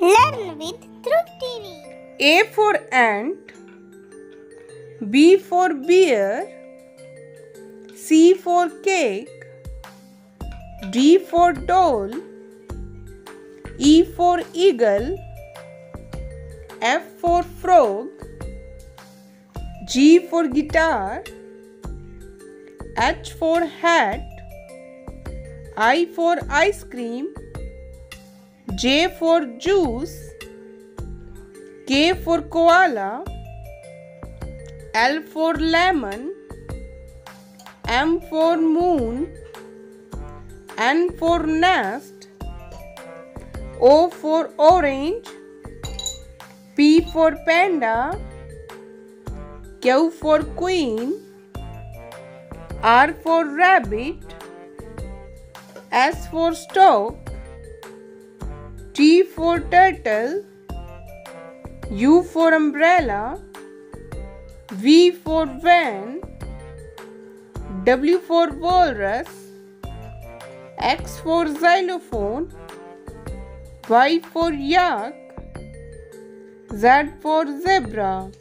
Learn with Dhruv TV. A for ant, B for bear, C for cake, D for doll, E for eagle, F for frog, G for guitar, H for hat, I for ice cream, J for juice, K for koala, L for lemon, M for moon, N for nest, O for orange, P for panda, Q for queen, R for rabbit, S for stork, T for turtle, U for umbrella, V for van, W for walrus, X for xylophone, Y for yak, Z for zebra.